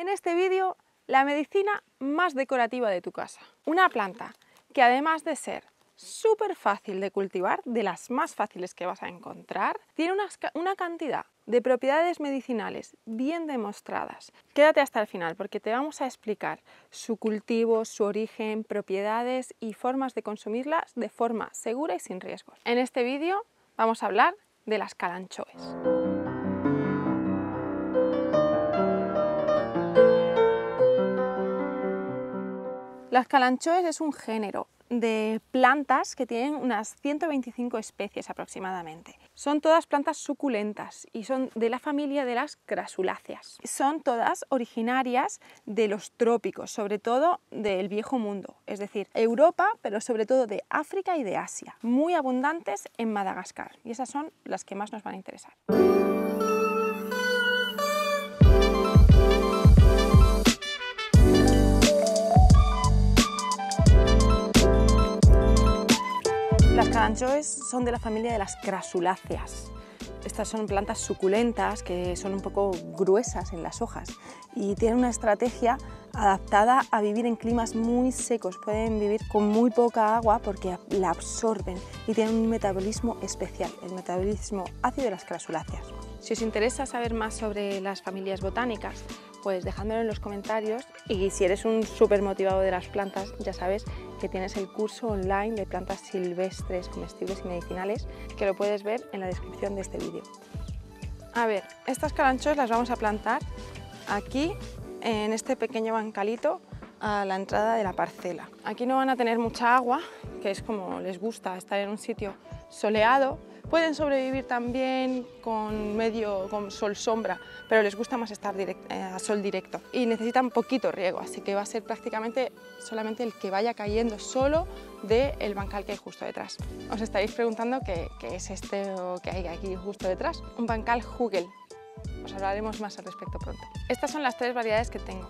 En este vídeo, la medicina más decorativa de tu casa. Una planta que además de ser súper fácil de cultivar, de las más fáciles que vas a encontrar, tiene una, una, cantidad de propiedades medicinales bien demostradas. Quédate hasta el final porque te vamos a explicar su cultivo, su origen, propiedades y formas de consumirlas de forma segura y sin riesgos. En este vídeo vamos a hablar de las calanchoes. Las calanchoes es un género de plantas que tienen unas 125 especies aproximadamente. Son todas plantas suculentas y son de la familia de las crasuláceas. Son todas originarias de los trópicos, sobre todo del viejo mundo, es decir, Europa, pero sobre todo de África y de Asia, muy abundantes en Madagascar y esas son las que más nos van a interesar. Calanchoes son de la familia de las crasuláceas. Estas son plantas suculentas que son un poco gruesas en las hojas y tienen una estrategia adaptada a vivir en climas muy secos. Pueden vivir con muy poca agua porque la absorben y tienen un metabolismo especial, el metabolismo ácido de las crasuláceas. Si os interesa saber más sobre las familias botánicas, pues dejádmelo en los comentarios y si eres un súper motivado de las plantas, ya sabes que tienes el curso online de plantas silvestres, comestibles y medicinales que lo puedes ver en la descripción de este vídeo. A ver, estas calanchoes las vamos a plantar aquí en este pequeño bancalito a la entrada de la parcela. Aquí no van a tener mucha agua, que es como les gusta estar en un sitio soleado, Pueden sobrevivir también con medio con sol sombra, pero les gusta más estar eh, a sol directo y necesitan poquito riego, así que va a ser prácticamente solamente el que vaya cayendo solo del bancal que hay justo detrás. Os estaréis preguntando qué, es este que hay aquí justo detrás. Un bancal Hugel. Os hablaremos más al respecto pronto. Estas son las tres variedades que tengo.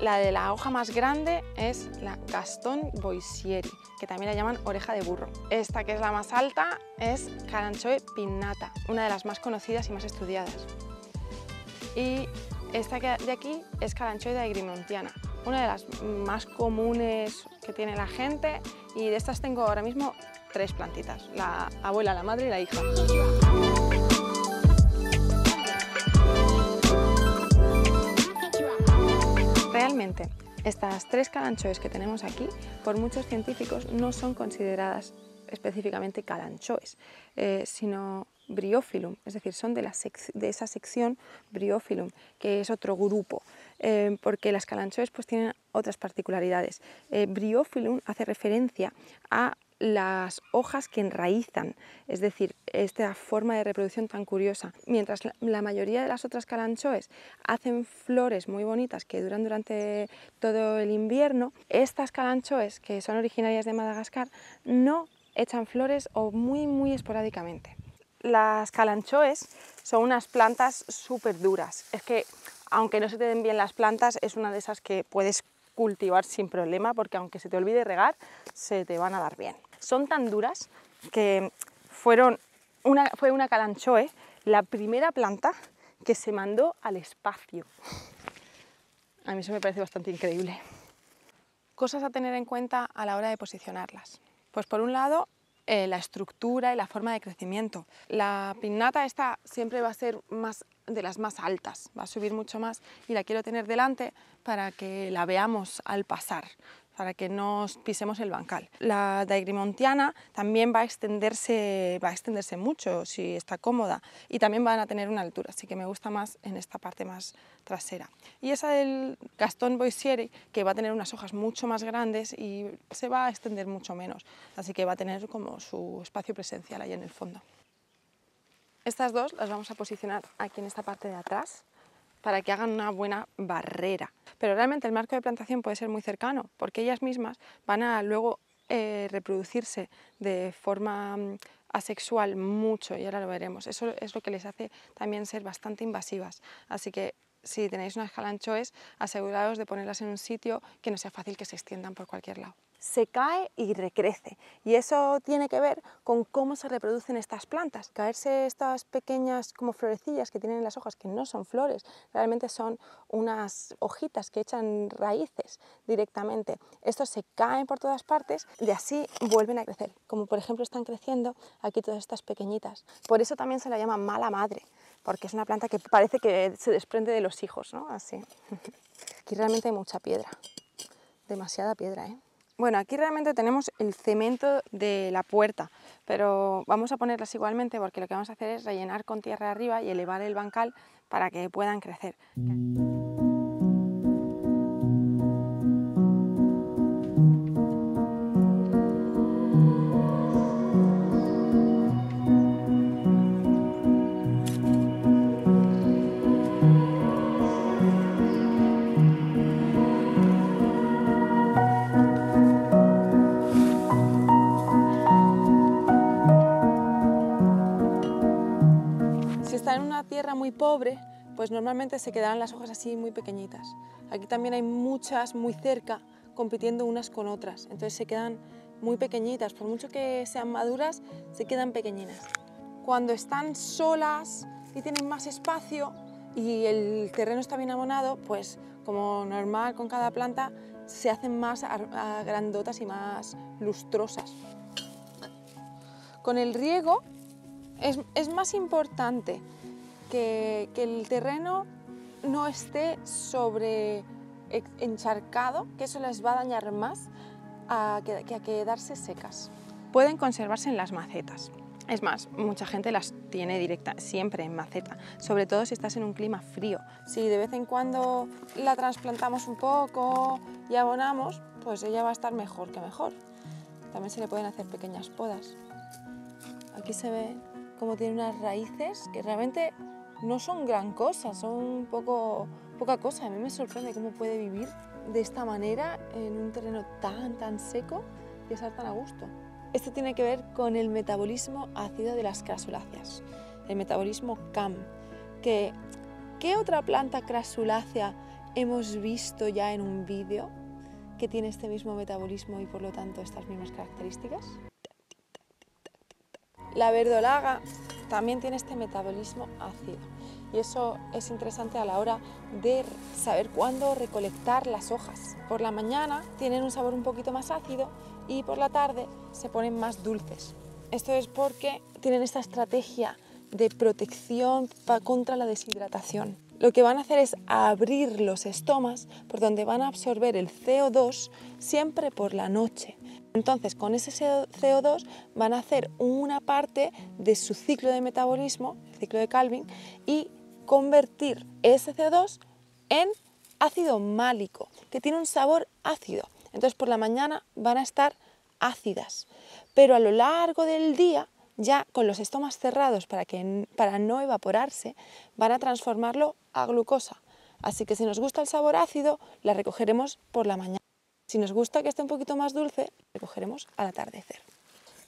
La de la hoja más grande es la Gaston Boisieri, que también la llaman oreja de burro. Esta que es la más alta es Calanchoe pinnata, una de las más conocidas y más estudiadas. Y esta de aquí es Calanchoe agrimontiana, una de las más comunes que tiene la gente y de estas tengo ahora mismo tres plantitas, la abuela, la madre y la hija. Estas tres calanchoes que tenemos aquí, por muchos científicos, no son consideradas específicamente calanchoes, eh, sino Bryophyllum, es decir, son de, esa sección Bryophyllum, que es otro grupo, eh, porque las calanchoes pues, tienen otras particularidades. Eh, hace referencia a las hojas que enraizan, es decir, esta forma de reproducción tan curiosa. Mientras la mayoría de las otras calanchoes hacen flores muy bonitas que duran durante todo el invierno, estas calanchoes, que son originarias de Madagascar, no echan flores o muy, muy esporádicamente. Las calanchoes son unas plantas súper duras. Es que, aunque no se te den bien las plantas, es una de esas que puedes cultivar sin problema porque aunque se te olvide regar, se te van a dar bien son tan duras que fueron una, fue una calanchoe la primera planta que se mandó al espacio. A mí eso me parece bastante increíble. Cosas a tener en cuenta a la hora de posicionarlas. Pues por un lado, eh, la estructura y la forma de crecimiento. La pinnata esta siempre va a ser más de las más altas, va a subir mucho más y la quiero tener delante para que la veamos al pasar para que no pisemos el bancal. La daigrimontiana también va a, extenderse, va a extenderse mucho si está cómoda y también van a tener una altura, así que me gusta más en esta parte más trasera. Y esa del Gaston Boissieri, que va a tener unas hojas mucho más grandes y se va a extender mucho menos, así que va a tener como su espacio presencial ahí en el fondo. Estas dos las vamos a posicionar aquí en esta parte de atrás para que hagan una buena barrera. Pero realmente el marco de plantación puede ser muy cercano porque ellas mismas van a luego eh, reproducirse de forma mm, asexual mucho y ahora lo veremos. Eso es lo que les hace también ser bastante invasivas. Así que si tenéis unas calanchoes, aseguraos de ponerlas en un sitio que no sea fácil que se extiendan por cualquier lado. Se cae y recrece. Y eso tiene que ver con cómo se reproducen estas plantas. Caerse estas pequeñas como florecillas que tienen las hojas, que no son flores, realmente son unas hojitas que echan raíces directamente. Estos se caen por todas partes y así vuelven a crecer. Como por ejemplo están creciendo aquí todas estas pequeñitas. Por eso también se la llama mala madre, porque es una planta que parece que se desprende de los hijos, ¿no? Así. Aquí realmente hay mucha piedra, demasiada piedra, ¿eh? Bueno, aquí realmente tenemos el cemento de la puerta, pero vamos a ponerlas igualmente porque lo que vamos a hacer es rellenar con tierra arriba y elevar el bancal para que puedan crecer. Pues normalmente se quedarán las hojas así muy pequeñitas. Aquí también hay muchas muy cerca compitiendo unas con otras, entonces se quedan muy pequeñitas, por mucho que sean maduras, se quedan pequeñinas. Cuando están solas y tienen más espacio y el terreno está bien abonado, pues como normal con cada planta, se hacen más grandotas y más lustrosas. Con el riego es más importante que, el terreno no esté sobre encharcado, que eso les va a dañar más a que, a quedarse secas. Pueden conservarse en las macetas. Es más, mucha gente las tiene directa, siempre en maceta, sobre todo si estás en un clima frío. Si de vez en cuando la trasplantamos un poco y abonamos, pues ella va a estar mejor que mejor. También se le pueden hacer pequeñas podas. Aquí se ve cómo tiene unas raíces que realmente no son gran cosa, son poco, poca cosa. A mí me sorprende cómo puede vivir de esta manera en un terreno tan, tan seco y estar tan a gusto. Esto tiene que ver con el metabolismo ácido de las crasuláceas, el metabolismo CAM, que ¿qué otra planta crasulácea hemos visto ya en un vídeo que tiene este mismo metabolismo y por lo tanto estas mismas características? La verdolaga también tiene este metabolismo ácido y eso es interesante a la hora de saber cuándo recolectar las hojas. Por la mañana tienen un sabor un poquito más ácido y por la tarde se ponen más dulces. Esto es porque tienen esta estrategia de protección contra la deshidratación. Lo que van a hacer es abrir los estomas por donde van a absorber el CO2 siempre por la noche. Entonces, con ese CO2 van a hacer una parte de su ciclo de metabolismo, el ciclo de Calvin, y convertir ese CO2 en ácido málico, que tiene un sabor ácido. Entonces, por la mañana van a estar ácidas, pero a lo largo del día, ya con los estomas cerrados para, que, para no evaporarse, van a transformarlo a glucosa. Así que si nos gusta el sabor ácido, la recogeremos por la mañana. Si nos gusta que esté un poquito más dulce, recogeremos al atardecer.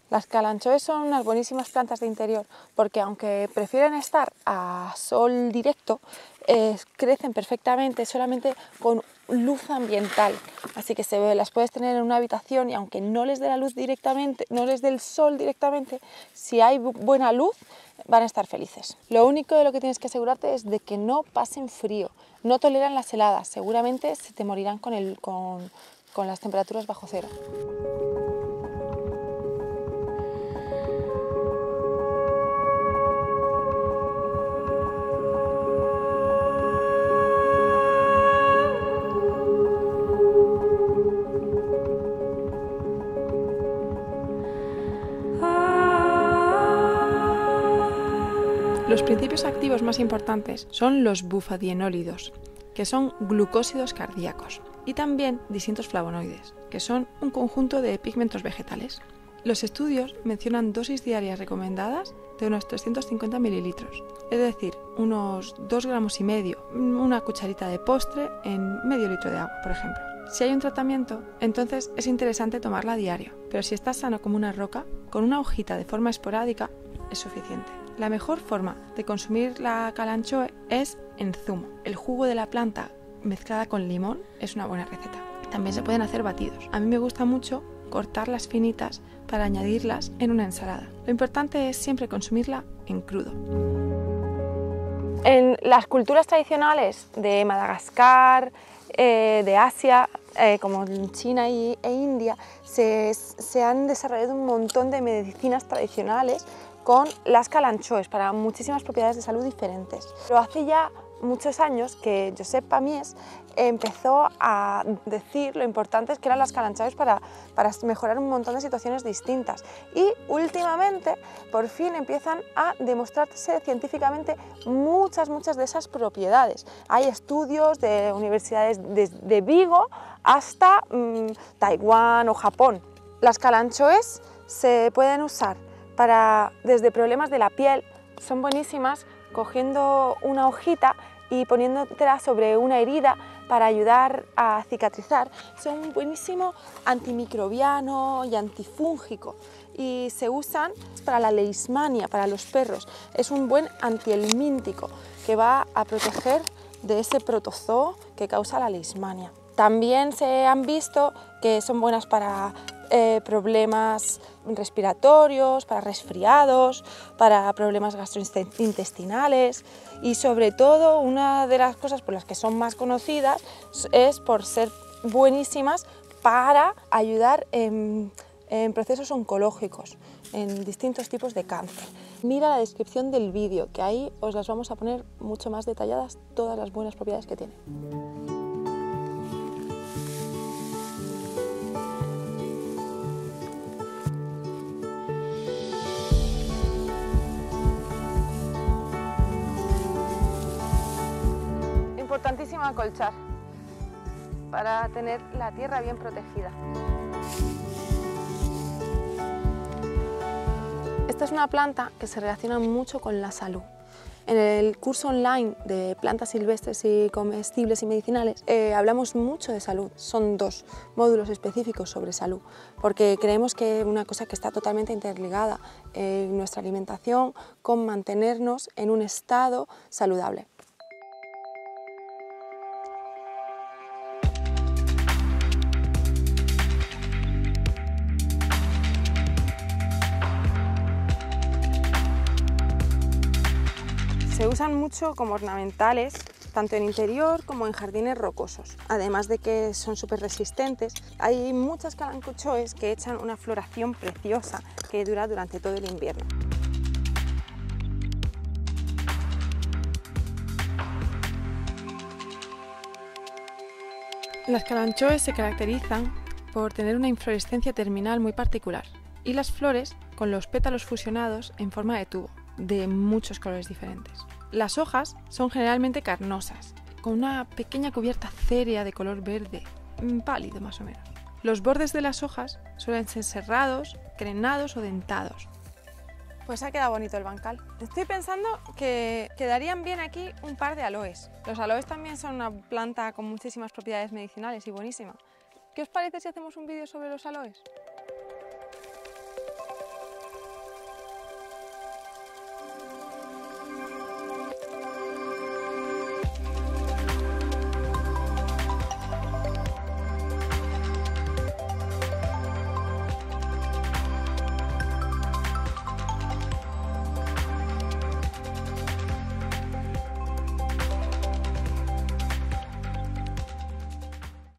Las calanchoes son unas buenísimas plantas de interior porque aunque prefieren estar a sol directo, eh, crecen perfectamente solamente con luz ambiental. Así que se, las puedes tener en una habitación y aunque no les dé la luz directamente, no les dé el sol directamente, si hay buena luz, van a estar felices. Lo único de lo que tienes que asegurarte es de que no pasen frío, no toleran las heladas, seguramente se te morirán con, el, con, con las temperaturas bajo cero. Los principios activos más importantes son los bufadienólidos, que son glucósidos cardíacos y también distintos flavonoides, que son un conjunto de pigmentos vegetales. Los estudios mencionan dosis diarias recomendadas de unos 350 mililitros, es decir, unos 2 gramos y medio, una cucharita de postre en medio litro de agua, por ejemplo. Si hay un tratamiento, entonces es interesante tomarla a diario, pero si estás sano como una roca, con una hojita de forma esporádica es suficiente. La mejor forma de consumir la calanchoe es en zumo. El jugo de la planta mezclada con limón es una buena receta. también se pueden hacer batidos. A mí me gusta mucho cortar las finitas para añadirlas en una ensalada. Lo importante es siempre consumirla en crudo. En las culturas tradicionales de Madagascar, eh, de Asia, eh, como en China y, e India, se, se, han desarrollado un montón de medicinas tradicionales con las calanchoes para muchísimas propiedades de salud diferentes. Pero hace ya muchos años que Josep Pamies empezó a decir lo importantes que eran las calanchoes para, para mejorar un montón de situaciones distintas. Y últimamente, por fin, empiezan a demostrarse científicamente muchas, muchas de esas propiedades. Hay estudios de universidades desde Vigo hasta mm, Taiwán o Japón. Las calanchoes se pueden usar para, desde problemas de la piel, son buenísimas cogiendo una hojita y poniéndotela sobre una herida para ayudar a cicatrizar. Son un buenísimo antimicrobiano y antifúngico y se usan para la leishmania, para los perros. Es un buen antihelmíntico que va a proteger de ese protozoo que causa la leishmania. También se han visto que son buenas para eh, problemas respiratorios, para resfriados, para problemas gastrointestinales y sobre todo una de las cosas por las que son más conocidas es por ser buenísimas para ayudar en, en procesos oncológicos, en distintos tipos de cáncer. Mira la descripción del vídeo, que ahí os las vamos a poner mucho más detalladas todas las buenas propiedades que tiene. Importantísimo acolchar para tener la tierra bien protegida. Esta es una planta que se relaciona mucho con la salud. En el curso online de plantas silvestres y comestibles y medicinales eh, hablamos mucho de salud. Son dos módulos específicos sobre salud, porque creemos que es una cosa que está totalmente interligada en nuestra alimentación con mantenernos en un estado saludable. Usan mucho como ornamentales, tanto en interior como en jardines rocosos. Además de que son súper resistentes, hay muchas calancuchoes que echan una floración preciosa que dura durante todo el invierno. Las calanchoes se caracterizan por tener una inflorescencia terminal muy particular y las flores con los pétalos fusionados en forma de tubo de muchos colores diferentes. Las hojas son generalmente carnosas, con una pequeña cubierta cérea de color verde, mm, pálido más o menos. Los bordes de las hojas suelen ser serrados, crenados o dentados. Pues ha quedado bonito el bancal. Estoy pensando que quedarían bien aquí un par de aloes. Los aloes también son una planta con muchísimas propiedades medicinales y buenísima. ¿Qué os parece si hacemos un vídeo sobre los aloes?